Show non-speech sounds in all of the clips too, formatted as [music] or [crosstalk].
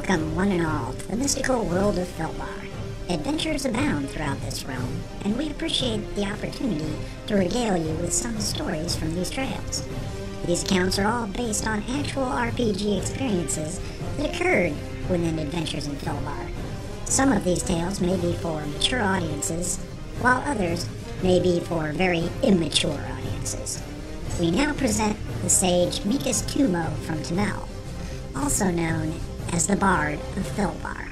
Welcome, one and all, to the mystical world of Felbar. Adventures abound throughout this realm, and we appreciate the opportunity to regale you with some stories from these trails. These accounts are all based on actual RPG experiences that occurred within Adventures in Felbar. Some of these tales may be for mature audiences, while others may be for very immature audiences. We now present the sage Mikas Tumo from Tamel, also known as the Bard of Felbar.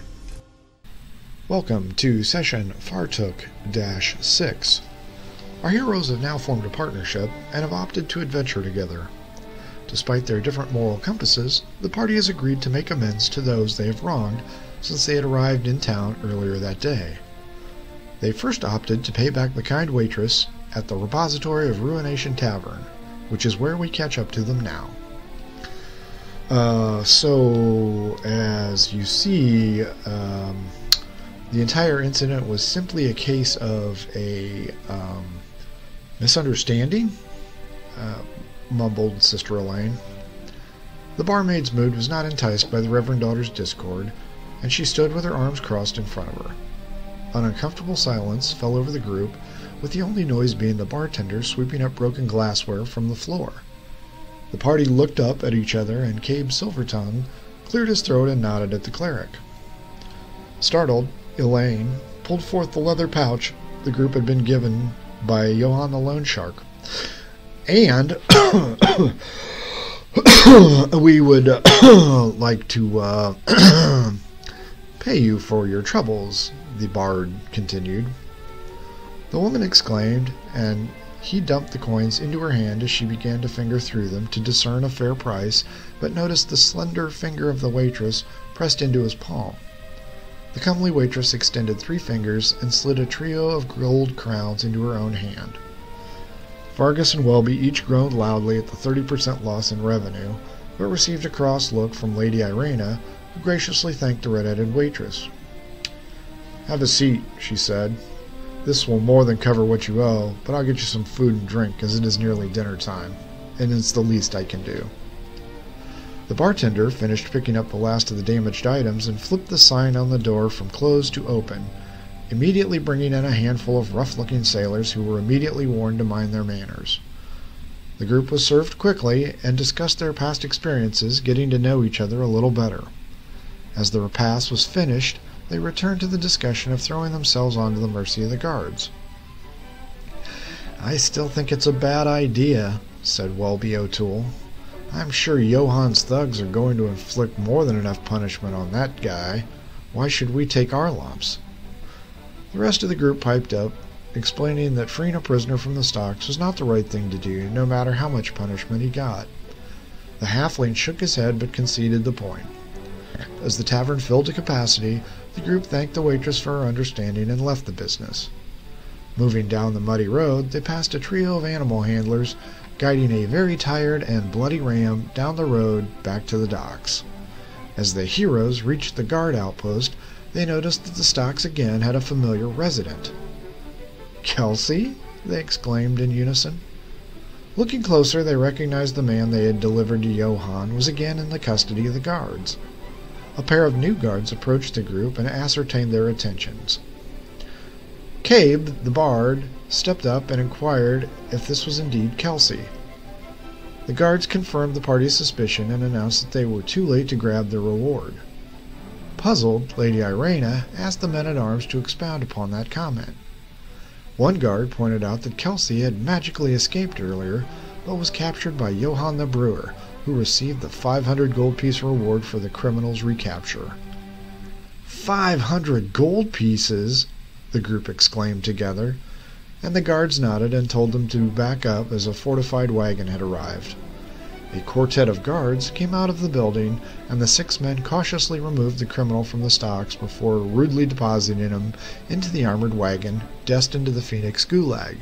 Welcome to session Fartook 6. Our heroes have now formed a partnership and have opted to adventure together. Despite their different moral compasses, the party has agreed to make amends to those they have wronged since they had arrived in town earlier that day. They first opted to pay back the kind waitress at the repository of Ruination Tavern, which is where we catch up to them now. Uh, so, as you see, um, the entire incident was simply a case of a um, misunderstanding, uh, mumbled Sister Elaine. The barmaid's mood was not enticed by the Reverend Daughter's discord, and she stood with her arms crossed in front of her. An uncomfortable silence fell over the group, with the only noise being the bartender sweeping up broken glassware from the floor. The party looked up at each other, and Cabe Silvertongue cleared his throat and nodded at the cleric. Startled, Elaine pulled forth the leather pouch the group had been given by Johann the Loan Shark. And [coughs] we would [coughs] like to uh, [coughs] pay you for your troubles, the bard continued. The woman exclaimed, and he dumped the coins into her hand as she began to finger through them to discern a fair price, but noticed the slender finger of the waitress pressed into his palm. The comely waitress extended three fingers and slid a trio of gold crowns into her own hand. Fargus and Welby each groaned loudly at the 30% loss in revenue, but received a cross look from Lady Irena, who graciously thanked the red-headed waitress. Have a seat, she said. This will more than cover what you owe, but I'll get you some food and drink, as it is nearly dinner time, and it's the least I can do. The bartender finished picking up the last of the damaged items and flipped the sign on the door from closed to open, immediately bringing in a handful of rough-looking sailors who were immediately warned to mind their manners. The group was served quickly and discussed their past experiences, getting to know each other a little better. As the repast was finished, they returned to the discussion of throwing themselves onto the mercy of the guards. I still think it's a bad idea, said Welby O'Toole. I'm sure Johann's thugs are going to inflict more than enough punishment on that guy. Why should we take our lumps? The rest of the group piped up, explaining that freeing a prisoner from the stocks was not the right thing to do, no matter how much punishment he got. The halfling shook his head but conceded the point. As the tavern filled to capacity, the group thanked the waitress for her understanding and left the business. Moving down the muddy road, they passed a trio of animal handlers guiding a very tired and bloody ram down the road back to the docks. As the heroes reached the guard outpost, they noticed that the stocks again had a familiar resident. Kelsey? they exclaimed in unison. Looking closer, they recognized the man they had delivered to Johann was again in the custody of the guards. A pair of new guards approached the group and ascertained their intentions. Cabe, the bard, stepped up and inquired if this was indeed Kelsey. The guards confirmed the party's suspicion and announced that they were too late to grab their reward. Puzzled, Lady Irena asked the men-at-arms to expound upon that comment. One guard pointed out that Kelsey had magically escaped earlier, but was captured by Johann the Brewer, who received the 500 gold piece reward for the criminal's recapture. 500 gold pieces! the group exclaimed together, and the guards nodded and told them to back up as a fortified wagon had arrived. A quartet of guards came out of the building, and the six men cautiously removed the criminal from the stocks before rudely depositing him into the armored wagon destined to the Phoenix Gulag.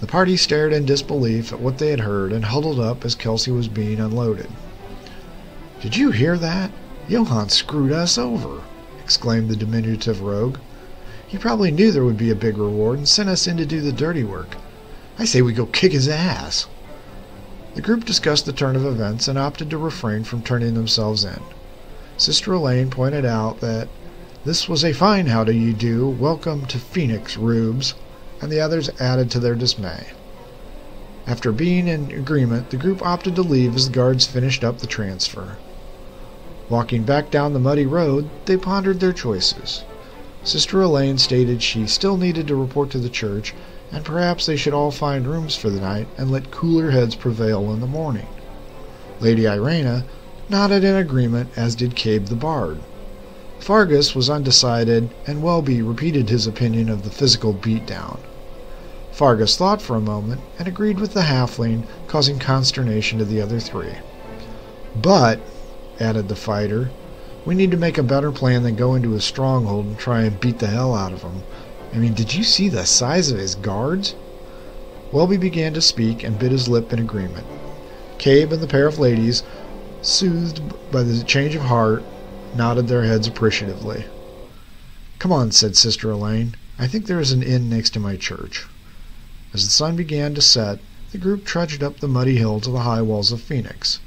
The party stared in disbelief at what they had heard and huddled up as Kelsey was being unloaded. Did you hear that? Johann screwed us over, exclaimed the diminutive rogue. He probably knew there would be a big reward and sent us in to do the dirty work. I say we go kick his ass. The group discussed the turn of events and opted to refrain from turning themselves in. Sister Elaine pointed out that this was a fine how do you do, welcome to Phoenix, Rubes, and the others added to their dismay. After being in agreement, the group opted to leave as the guards finished up the transfer. Walking back down the muddy road, they pondered their choices. Sister Elaine stated she still needed to report to the church, and perhaps they should all find rooms for the night and let cooler heads prevail in the morning. Lady Irena nodded in agreement, as did Cabe the Bard. Fargus was undecided, and Welby repeated his opinion of the physical beatdown. Fargus thought for a moment and agreed with the halfling, causing consternation to the other three. But, added the fighter, we need to make a better plan than go into his stronghold and try and beat the hell out of him. I mean, did you see the size of his guards? Welby began to speak and bit his lip in agreement. Cabe and the pair of ladies, soothed by the change of heart, nodded their heads appreciatively. Come on, said Sister Elaine. I think there is an inn next to my church. As the sun began to set, the group trudged up the muddy hill to the high walls of Phoenix.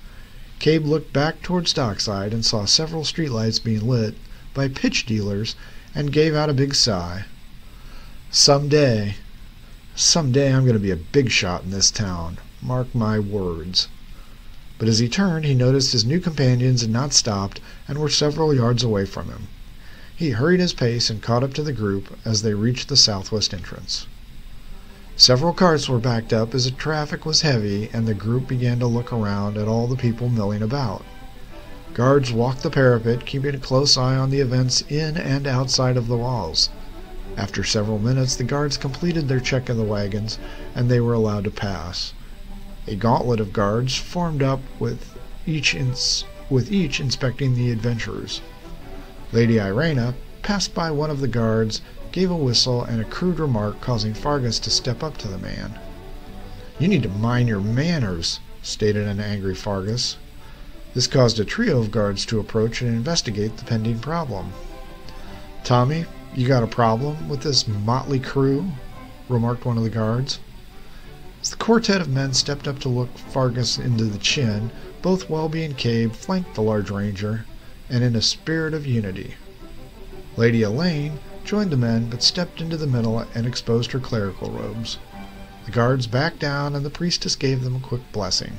Cabe looked back towards Dockside and saw several streetlights being lit by pitch dealers and gave out a big sigh. Some day, some day I'm going to be a big shot in this town. Mark my words. But as he turned, he noticed his new companions had not stopped and were several yards away from him. He hurried his pace and caught up to the group as they reached the southwest entrance. Several carts were backed up as the traffic was heavy and the group began to look around at all the people milling about. Guards walked the parapet, keeping a close eye on the events in and outside of the walls. After several minutes, the guards completed their check of the wagons and they were allowed to pass. A gauntlet of guards formed up with each, ins- with each inspecting the adventurers. Lady Irena passed by one of the guards gave a whistle and a crude remark causing Fargus to step up to the man. You need to mind your manners, stated an angry Fargus. This caused a trio of guards to approach and investigate the pending problem. Tommy, you got a problem with this motley crew? remarked one of the guards. As the quartet of men stepped up to look Fargus into the chin, both Welby and Cabe flanked the large ranger, and in a spirit of unity. Lady Elaine joined the men, but stepped into the middle and exposed her clerical robes. The guards backed down, and the priestess gave them a quick blessing.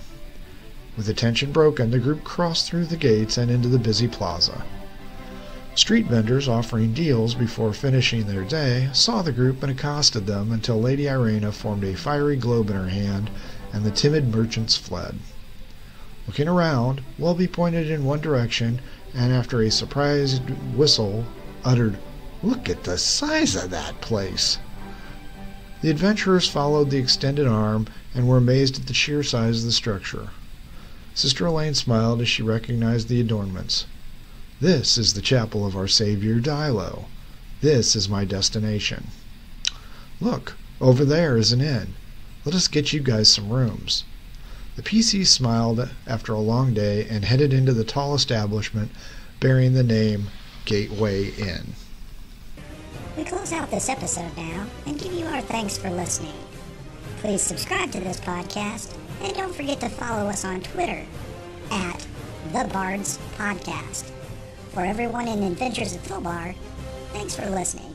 With the tension broken, the group crossed through the gates and into the busy plaza. Street vendors offering deals before finishing their day saw the group and accosted them until Lady Irena formed a fiery globe in her hand and the timid merchants fled. Looking around, Welby pointed in one direction and after a surprised whistle uttered Look at the size of that place. The adventurers followed the extended arm and were amazed at the sheer size of the structure. Sister Elaine smiled as she recognized the adornments. This is the chapel of our Savior Dilo. This is my destination. Look, over there is an inn. Let us get you guys some rooms. The PC smiled after a long day and headed into the tall establishment bearing the name Gateway Inn. We close out this episode now and give you our thanks for listening. Please subscribe to this podcast and don't forget to follow us on Twitter at The Bards Podcast. For everyone in Adventures of Filbar, thanks for listening.